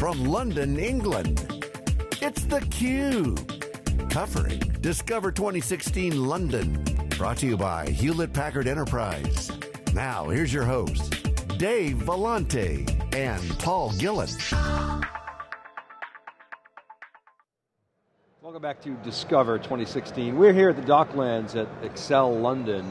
from London, England. It's theCUBE, covering Discover 2016 London. Brought to you by Hewlett Packard Enterprise. Now, here's your host, Dave Vellante and Paul Gillin. Welcome back to Discover 2016. We're here at the Docklands at Excel London.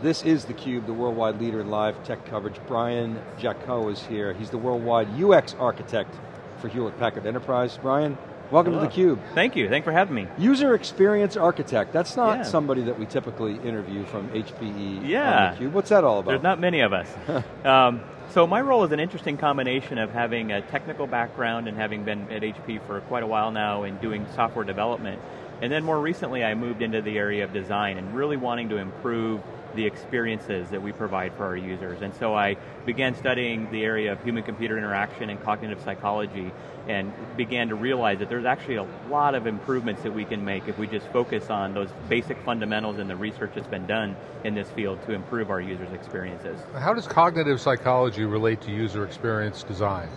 This is theCUBE, the worldwide leader in live tech coverage. Bryan Jacquot is here. He's the worldwide UX architect for Hewlett Packard Enterprise. Bryan, welcome Hello. to theCUBE. Thank you, thanks for having me. User experience architect, that's not yeah. somebody that we typically interview from HPE yeah. on theCUBE. What's that all about? There's not many of us. um, so my role is an interesting combination of having a technical background and having been at HP for quite a while now and doing software development. And then more recently I moved into the area of design and really wanting to improve the experiences that we provide for our users. And so I began studying the area of human-computer interaction and cognitive psychology and began to realize that there's actually a lot of improvements that we can make if we just focus on those basic fundamentals and the research that's been done in this field to improve our users' experiences. How does cognitive psychology relate to user experience design?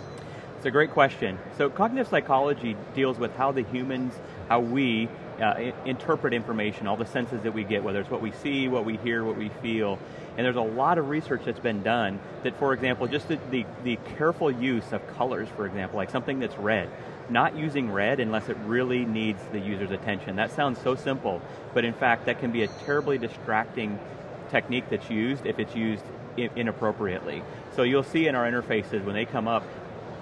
It's a great question. So cognitive psychology deals with how the humans, how we uh, interpret information, all the senses that we get, whether it's what we see, what we hear, what we feel. And there's a lot of research that's been done that, for example, just the, the, the careful use of colors, for example, like something that's red, not using red unless it really needs the user's attention. That sounds so simple, but in fact that can be a terribly distracting technique that's used if it's used inappropriately. So you'll see in our interfaces when they come up,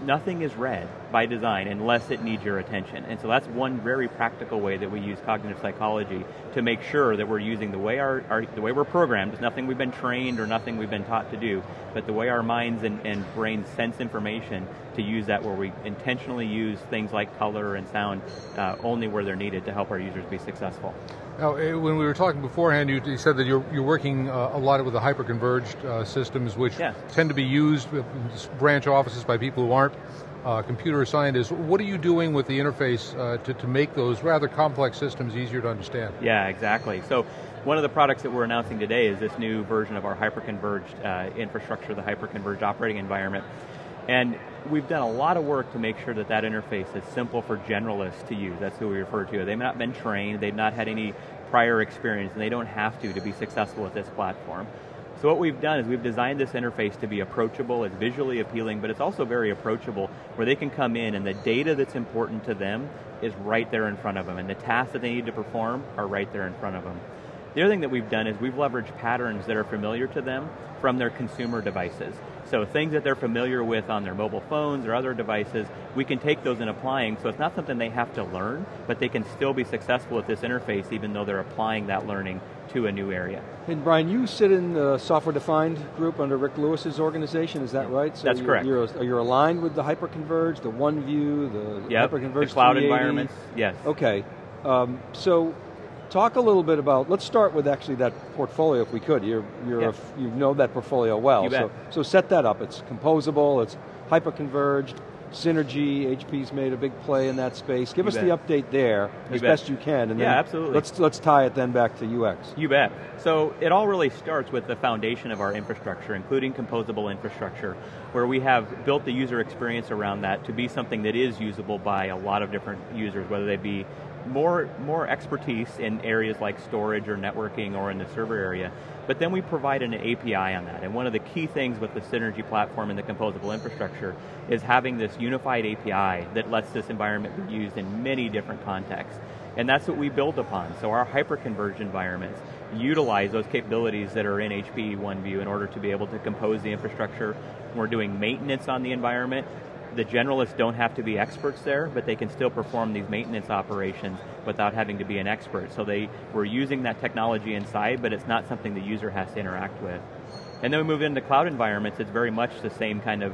nothing is red by design unless it needs your attention. And so that's one very practical way that we use cognitive psychology to make sure that we're using the way our, our the way we're programmed, it's nothing we've been trained or nothing we've been taught to do, but the way our minds and, and brains sense information to use that where we intentionally use things like color and sound uh, only where they're needed to help our users be successful. Now, eh, when we were talking beforehand, you, you said that you're, you're working uh, a lot with the hyper-converged uh, systems, which yeah. tend to be used in branch offices by people who aren't uh, computer scientists. What are you doing with the interface uh, to, to make those rather complex systems easier to understand? Yeah, exactly. So one of the products that we're announcing today is this new version of our hyper-converged uh, infrastructure, the hyper-converged operating environment. And we've done a lot of work to make sure that that interface is simple for generalists to use. That's who we refer to. They've not been trained, they've not had any prior experience, and they don't have to to be successful with this platform. So what we've done is we've designed this interface to be approachable, it's visually appealing, but it's also very approachable, where they can come in and the data that's important to them is right there in front of them, and the tasks that they need to perform are right there in front of them. The other thing that we've done is we've leveraged patterns that are familiar to them from their consumer devices. So things that they're familiar with on their mobile phones or other devices, we can take those and applying, so it's not something they have to learn, but they can still be successful with this interface even though they're applying that learning to a new area. And Bryan, you sit in the software-defined group under Ric Lewis's organization, is that right? So That's you're, correct. You're, you're aligned with the hyperconverged, the OneView, the yep, hyperconverged the cloud 380. environments, yes. Okay, um, so talk a little bit about, let's start with actually that portfolio if we could. You're, you're yeah. a, you know that portfolio well. You so, so set that up. It's composable, it's hyper-converged, Synergy, HP's made a big play in that space. Give you us bet. the update there you as bet. best you can. And yeah, then absolutely. Let's, let's tie it then back to UX. You bet. So it all really starts with the foundation of our infrastructure, including composable infrastructure, where we have built the user experience around that to be something that is usable by a lot of different users, whether they be more, more expertise in areas like storage or networking or in the server area, but then we provide an API on that. And one of the key things with the Synergy platform and the composable infrastructure is having this unified API that lets this environment be used in many different contexts. And that's what we build upon. So our hyper-converged environments utilize those capabilities that are in HPE OneView in order to be able to compose the infrastructure. We're doing maintenance on the environment the generalists don't have to be experts there, but they can still perform these maintenance operations without having to be an expert. So they were using that technology inside, but it's not something the user has to interact with. And then we move into cloud environments, it's very much the same kind of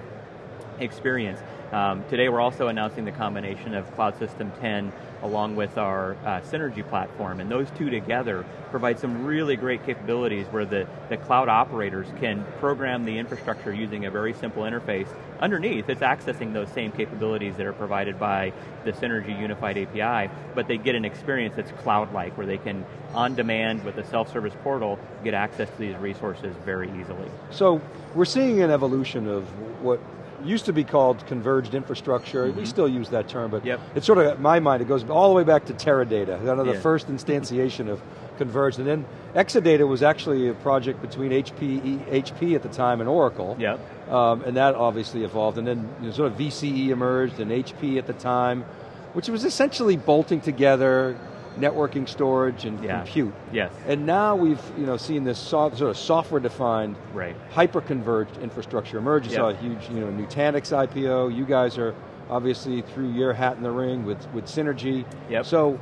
experience. Um, today we're also announcing the combination of Cloud System 10 along with our uh, Synergy platform, and those two together provide some really great capabilities where the, the cloud operators can program the infrastructure using a very simple interface. Underneath, it's accessing those same capabilities that are provided by the Synergy Unified API, but they get an experience that's cloud-like, where they can, on demand with a self-service portal, get access to these resources very easily. So, we're seeing an evolution of what used to be called converged infrastructure. We still use that term, but Yep. it's sort of, in my mind, it goes all the way back to Teradata, kind of the Yeah. first instantiation of converged. And then Exadata was actually a project between HP, HP at the time and Oracle. Yep. Um, and that obviously evolved. And then you know, sort of VCE emerged and HP at the time, which was essentially bolting together networking, storage, and Yeah. compute. Yes. And now we've you know seen this so, sort of software-defined, Right. hyper-converged infrastructure emerge. You Yep. saw a huge you know Nutanix IPO. You guys are obviously threw your hat in the ring with with Synergy. Yep. So,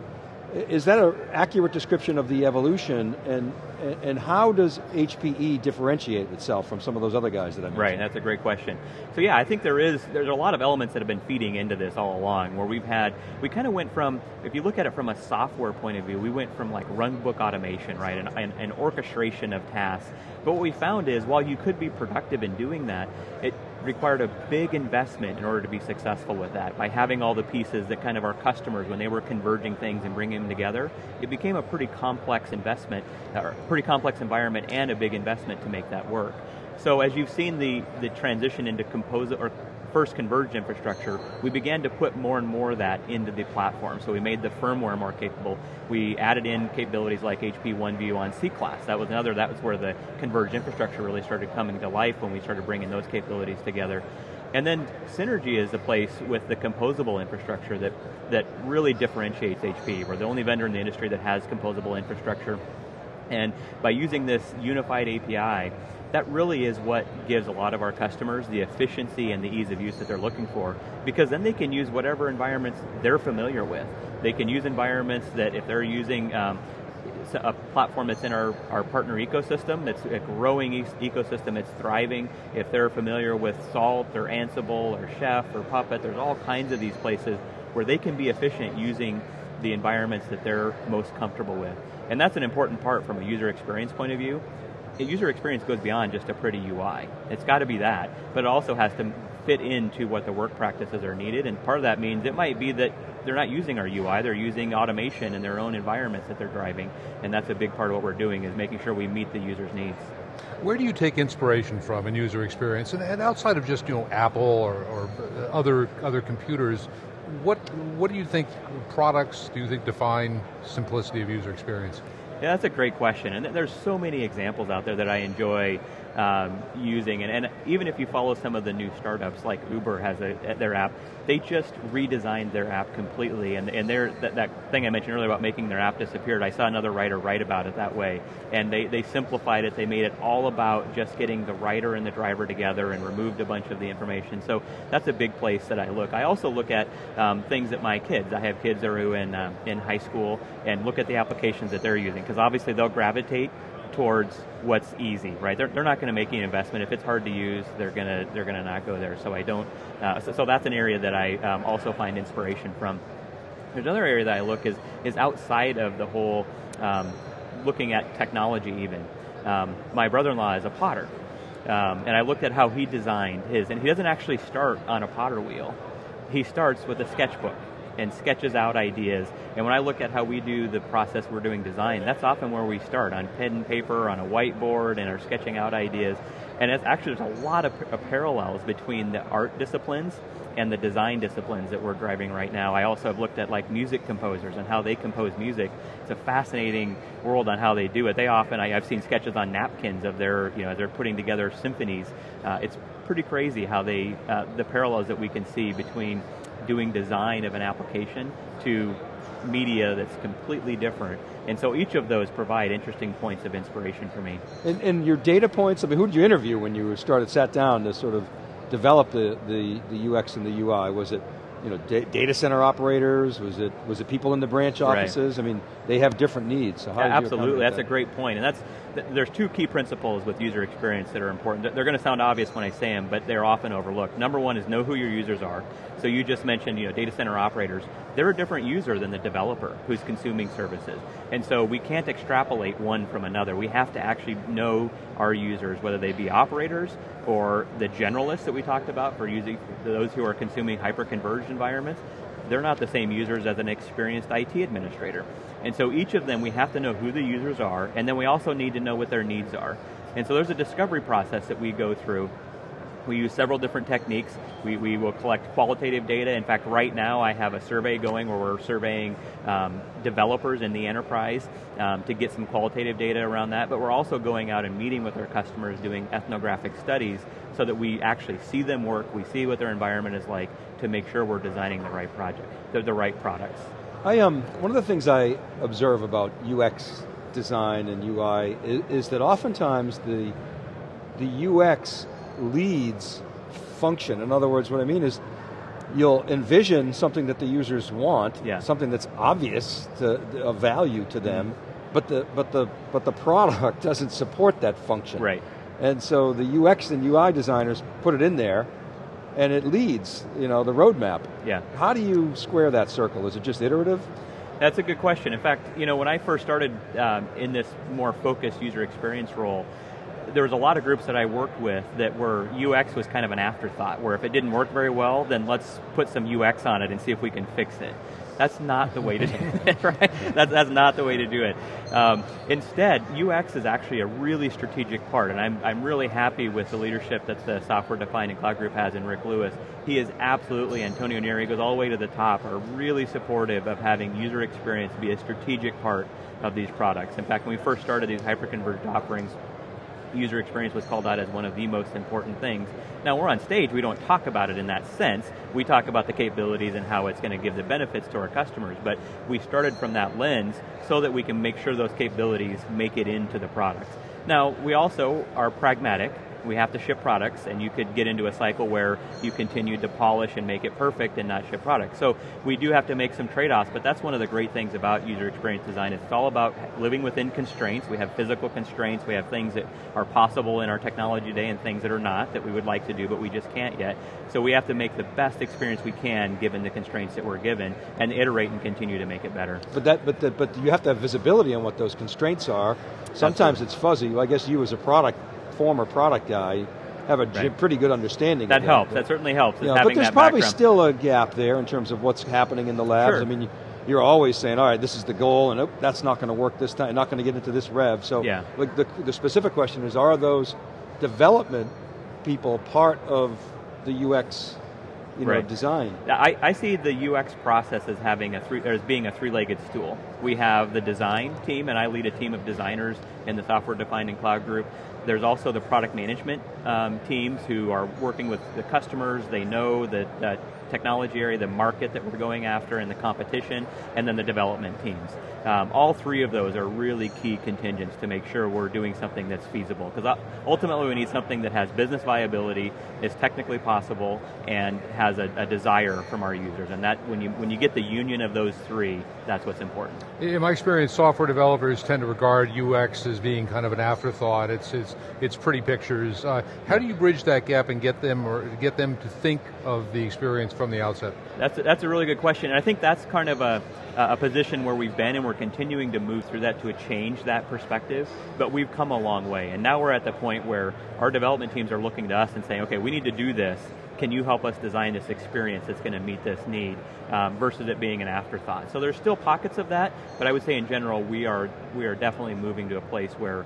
is that an accurate description of the evolution? And and- how does HPE differentiate itself from some of those other guys that I mentioned? Right, that's a great question. So yeah, I think there is, there's a lot of elements that have been feeding into this all along, where we've had, we kind of went from, if you look at it from a software point of view, we went from like runbook automation, right, and, and, and orchestration of tasks. But what we found is, while you could be productive in doing that, it required a big investment in order to be successful with that. By having all the pieces that kind of our customers, when they were converging things and bringing them together, it became a pretty complex investment, or pretty complex environment and a big investment to make that work. So as you've seen the, the transition into composite or first converged infrastructure, we began to put more and more of that into the platform. So we made the firmware more capable. We added in capabilities like HP OneView on C-Class. That was another, that was where the converged infrastructure really started coming to life when we started bringing those capabilities together. And then Synergy is the place with the composable infrastructure that, that really differentiates HP. We're the only vendor in the industry that has composable infrastructure. And by using this unified API, that really is what gives a lot of our customers the efficiency and the ease of use that they're looking for, because then they can use whatever environments they're familiar with. They can use environments that if they're using um, a platform that's in our, our partner ecosystem, it's a growing e- ecosystem, it's thriving. If they're familiar with Salt or Ansible or Chef or Puppet, there's all kinds of these places where they can be efficient using the environments that they're most comfortable with. And that's an important part from a user experience point of view. User experience goes beyond just a pretty UI. It's got to be that, but it also has to fit into what the work practices are needed, and part of that means it might be that they're not using our UI, they're using automation in their own environments that they're driving, and that's a big part of what we're doing is making sure we meet the user's needs. Where do you take inspiration from in user experience? And, and outside of just you know Apple or, or other other computers, what what do you think products do you think define simplicity of user experience? Yeah, that's a great question, and there's so many examples out there that I enjoy um, using, and, and, even if you follow some of the new startups, like Uber has a, their app, they just redesigned their app completely, and, and that, that thing I mentioned earlier about making their app disappeared, I saw another writer write about it that way, and they, they simplified it, they made it all about just getting the writer and the driver together and removed a bunch of the information, so that's a big place that I look. I also look at um, things that my kids, I have kids that are in, um, in high school, and look at the applications that they're using, because obviously they'll gravitate towards what's easy, right? They're, they're not going to make any investment. If it's hard to use, they're going to they're going to not go there. So I don't. Uh, so, so, that's an area that I um, also find inspiration from. There's another area that I look is is outside of the whole um, looking at technology. Even um, my brother-in-law is a potter, um, and I looked at how he designed his, and he doesn't actually start on a potter wheel. He starts with a sketchbook and sketches out ideas. And when I look at how we do the process we're doing design, that's often where we start on pen and paper, on a whiteboard, and are sketching out ideas. And it's actually there's a lot of, of parallels between the art disciplines and the design disciplines that we're driving right now. I also have looked at like music composers and how they compose music. It's a fascinating world on how they do it. They often, I, have seen sketches on napkins of their, you know, they're putting together symphonies. Uh, it's pretty crazy how they, uh, the parallels that we can see between doing design of an application to media that's completely different. And so each of those provide interesting points of inspiration for me. And, and your data points, I mean, who did you interview when you started, sat down to sort of develop the, the, the UX and the UI? Was it you know, da data center operators? Was it was it people in the branch offices? Right. I mean, they have different needs. So how yeah, absolutely, that's that? a great point. And that's th there's two key principles with user experience that are important. They're going to sound obvious when I say them, but they're often overlooked. Number one is know who your users are. So you just mentioned, you know, data center operators. They're a different user than the developer who's consuming services, and so we can't extrapolate one from another. We have to actually know our users, whether they be operators or the generalists that we talked about for using those who are consuming hyper-converged environments they're not the same users as an experienced IT administrator. And so each of them, we have to know who the users are, and then we also need to know what their needs are. And so there's a discovery process that we go through We use several different techniques. We, we will collect qualitative data. In fact, right now I have a survey going where we're surveying um, developers in the enterprise um, to get some qualitative data around that, but we're also going out and meeting with our customers doing ethnographic studies so that we actually see them work, we see what their environment is like to make sure we're designing the right project, the, the right products. I um, one of the things I observe about UX design and UI is, is that oftentimes the the UX leads function. In other words, what I mean is you'll envision something that the users want, yeah. something that's obvious to a value to them, mm but the but the but the product doesn't support that function. Right. And so the UX and UI designers put it in there, and it leads, you know, the roadmap. Yeah. How do you square that circle? Is it just iterative? That's a good question. In fact, you know, when I first started um, in this more focused user experience role, there was a lot of groups that I worked with that were UX was kind of an afterthought, where if it didn't work very well, then let's put some UX on it and see if we can fix it. That's not the way to do it, right? That's, that's not the way to do it. Um, instead, UX is actually a really strategic part, and I'm, I'm really happy with the leadership that the Software Defined and Cloud Group has in Ric Lewis. He is absolutely, Antonio Neri goes all the way to the top, are really supportive of having user experience be a strategic part of these products. In fact, when we first started these hyperconverged offerings, user experience was called out as one of the most important things. Now we're on stage, we don't talk about it in that sense. We talk about the capabilities and how it's going to give the benefits to our customers, but we started from that lens so that we can make sure those capabilities make it into the products. Now, we also are pragmatic we have to ship products, and you could get into a cycle where you continue to polish and make it perfect and not ship products. So we do have to make some trade-offs, but that's one of the great things about user experience design. It's all about living within constraints. We have physical constraints, we have things that are possible in our technology today and things that are not, that we would like to do, but we just can't yet. So we have to make the best experience we can given the constraints that we're given, and iterate and continue to make it better. But that, but the, but you have to have visibility on what those constraints are. Sometimes Absolutely. it's fuzzy. I guess you as a product former product guy have a right. pretty good understanding. That helps. That, that certainly helps. Yeah, but there's probably background. still a gap there in terms of what's happening in the labs. Sure. I mean, you're always saying, all right, this is the goal, and oh, that's not going to work this time. Not going to get into this rev. So, yeah. like the, the specific question is, are those development people part of the UX you know, right. design. I, I see the UX process as having a three, as being a three-legged stool. We have the design team, and I lead a team of designers in the software defined and cloud group. There's also the product management um, teams who are working with the customers. They know that, that technology area, the market that we're going after, and the competition, and then the development teams. Um, all three of those are really key contingents to make sure we're doing something that's feasible. Because uh, ultimately we need something that has business viability, is technically possible, and has a, a, desire from our users. And that when you when you get the union of those three, that's what's important. In my experience, software developers tend to regard UX as being kind of an afterthought. It's it's it's pretty pictures. Uh, how do you bridge that gap and get them or get them to think of the experience from the outset? That's a, that's a really good question. And I think that's kind of a a position where we've been and we're continuing to move through that to a change that perspective, but we've come a long way. And now we're at the point where our development teams are looking to us and saying, okay, we need to do this. Can you help us design this experience that's going to meet this need um, versus it being an afterthought? So there's still pockets of that, but I would say in general, we are, we are definitely moving to a place where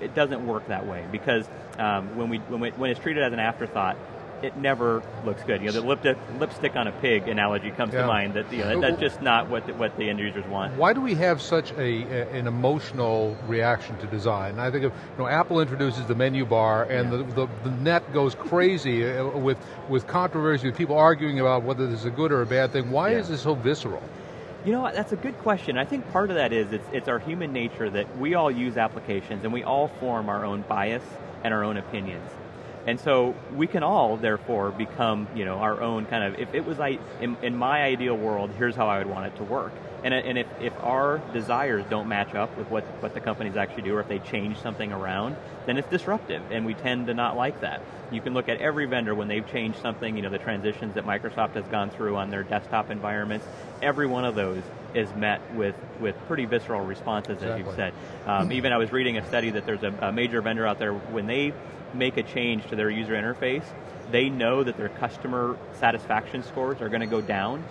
it doesn't work that way because um, when, we, when, we, when it's treated as an afterthought, it never looks good. You know, the lip, lipstick on a pig analogy comes yeah. to mind. That you know, that's just not what the, what the end users want. Why do we have such a, a an emotional reaction to design? I think of you know, Apple introduces the menu bar, and yeah. the, the, the net goes crazy uh, with with controversy, with people arguing about whether this is a good or a bad thing. Why yeah. is this so visceral? You know, that's a good question. I think part of that is it's, it's our human nature that we all use applications and we all form our own bias and our own opinions. And so we can all, therefore, become, you know, our own kind of, if it was like, in, in my ideal world, here's how I would want it to work. And, and if, if our desires don't match up with what, what the companies actually do, or if they change something around, then it's disruptive, and we tend to not like that. You can look at every vendor when they've changed something, you know, the transitions that Microsoft has gone through on their desktop environments, every one of those is met with, with pretty visceral responses, exactly. as you've said. Um, even I was reading a study that there's a, a major vendor out there, when they make a change to their user interface, they know that their customer satisfaction scores are going to go down,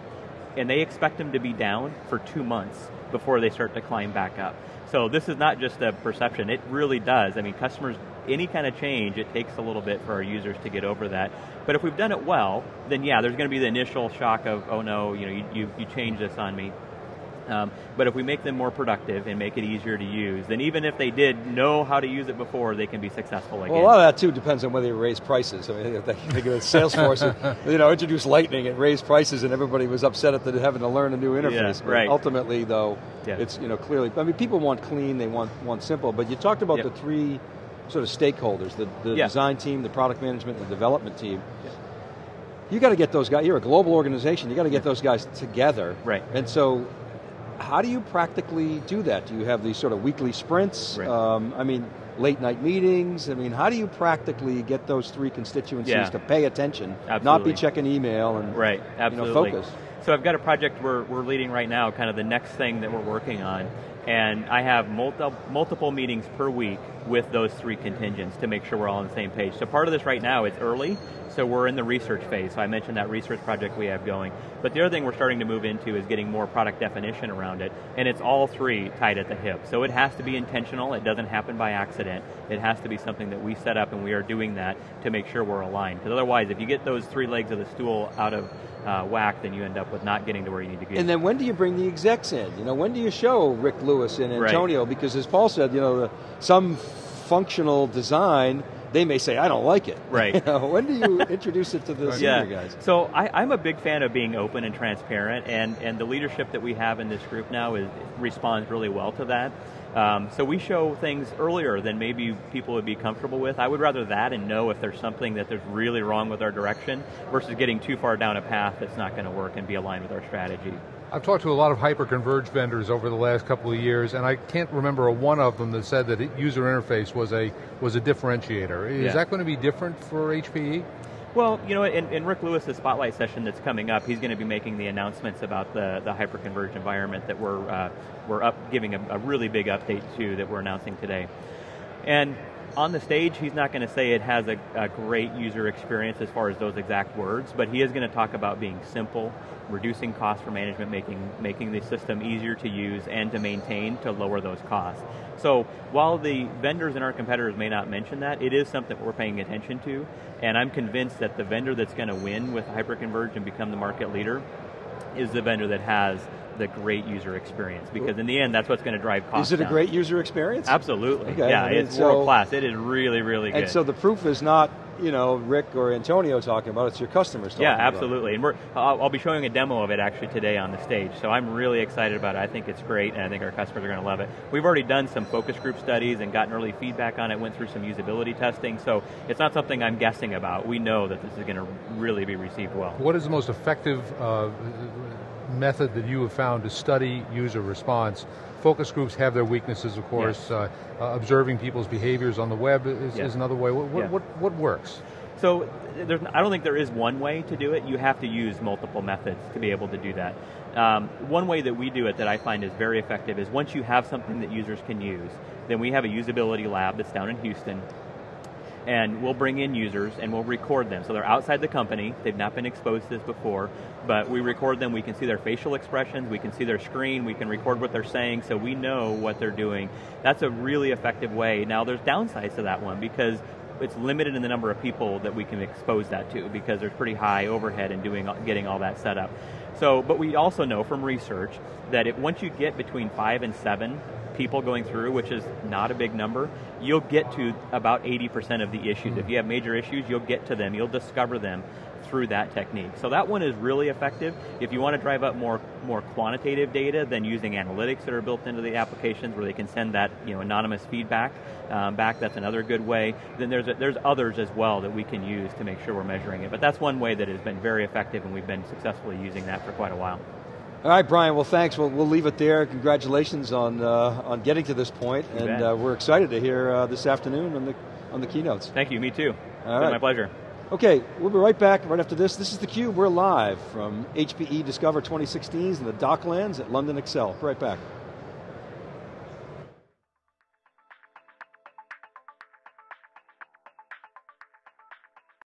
and they expect them to be down for two months before they start to climb back up. So this is not just a perception, it really does. I mean, customers any kind of change, it takes a little bit for our users to get over that. But if we've done it well, then yeah, there's going to be the initial shock of, oh no, you know, you, you, you changed this on me. Um, but if we make them more productive and make it easier to use, then even if they did know how to use it before, they can be successful again. Well, a lot of that too depends on whether you raise prices. I mean, if they think of Salesforce, you know, introduced Lightning and raised prices, and everybody was upset at the, having to learn a new interface. Yeah, right. ultimately, though, yeah. it's you know clearly. I mean, people want clean, they want want simple. But you talked about Yep. the three sort of stakeholders: the, the Yeah. design team, the product management, and the development team. You got to get those guys. You're a global organization. You got to get those guys together. Right. And so, how do you practically do that? Do you have these sort of weekly sprints? Right. Um, I mean, late night meetings. I mean, how do you practically get those three constituencies Yeah. to pay attention, not be checking email and Right, you know, absolutely. focus? So I've got a project we're, we're leading right now, kind of the next thing that we're working on, and I have multi, multiple meetings per week with those three contingents to make sure we're all on the same page. So part of this right now, it's early, so we're in the research phase. So I mentioned that research project we have going. But the other thing we're starting to move into is getting more product definition around it, and it's all three tied at the hip. So it has to be intentional, it doesn't happen by accident. It has to be something that we set up and we are doing that to make sure we're aligned. Because otherwise, if you get those three legs of the stool out of uh, whack, then you end up with not getting to where you need to get. And then when do you bring the execs in? You know, when do you show Ric Lewis and Right. Antonio? Because as Paul said, you know, the, some functional design, they may say, I don't like it. Right. When do you introduce it to the senior yeah. guys? So I, I'm a big fan of being open and transparent, and, and the leadership that we have in this group now is responds really well to that. Um, so we show things earlier than maybe people would be comfortable with. I would rather that and know if there's something that there's really wrong with our direction versus getting too far down a path that's not going to work and be aligned with our strategy. I've talked to a lot of hyper-converged vendors over the last couple of years, and I can't remember a one of them that said that user interface was a was a differentiator. Is Yeah. that going to be different for? HPE? Well, you know, in, in Ric Lewis's spotlight session that's coming up, he's going to be making the announcements about the, the hyperconverged environment that we're uh, we're up giving a, a really big update to that we're announcing today. And on the stage, he's not going to say it has a, a great user experience as far as those exact words, but he is going to talk about being simple, reducing costs for management, making making the system easier to use and to maintain to lower those costs. So while the vendors and our competitors may not mention that, it is something we're paying attention to, and I'm convinced that the vendor that's going to win with hyperconverged and become the market leader is the vendor that has the great user experience, because in the end, that's what's going to drive costs Is it a great user experience? Absolutely. Okay, yeah, I mean, it's so- world class. It is really, really good. And so the proof is not, you know, Ric or Antonio talking about it, it's your customers talking yeah, about it. absolutely. And we're, I'll, I'll be showing a demo of it actually today on the stage. So I'm really excited about it. I think it's great, and I think our customers are going to love it. We've already done some focus group studies and gotten early feedback on it. Went through some usability testing. So it's not something I'm guessing about. We know that this is going to really be received well. What is the most effective uh, method that you have found to study user response? Focus groups have their weaknesses, of course. Uh, uh, observing people's behaviors on the web is, Yeah. is another way. What, what, Yeah. what, what works? So there's, I don't think there is one way to do it. You have to use multiple methods to be able to do that. Um, one way that we do it that I find is very effective is once you have something that users can use, then we have a usability lab that's down in Houston, and we'll bring in users and we'll record them. So they're outside the company, they've not been exposed to this before, but we record them, we can see their facial expressions, we can see their screen, we can record what they're saying, so we know what they're doing. That's a really effective way. Now there's downsides to that one because it's limited in the number of people that we can expose that to because there's pretty high overhead in doing getting all that set up. So, but we also know from research that if once you get between five and seven people going through, which is not a big number, you'll get to about 80% of the issues. If you have major issues, you'll get to them, you'll discover them through that technique. So that one is really effective. If you want to drive up more more quantitative data, then using analytics that are built into the applications where they can send that you know anonymous feedback um, back, that's another good way. Then there's a, there's others as well that we can use to make sure we're measuring it. But that's one way that has been very effective, and we've been successfully using that for quite a while. All right, Bryan. Well, thanks. We'll, we'll leave it there. Congratulations on uh, on getting to this point, You and uh, we're excited to hear uh, this afternoon on the on the keynotes. Thank you. Me too. All It's been my pleasure. Okay, we'll be right back right after this. This is theCUBE. We're live from HPE Discover 2016's in the Docklands at London Excel. Be right back.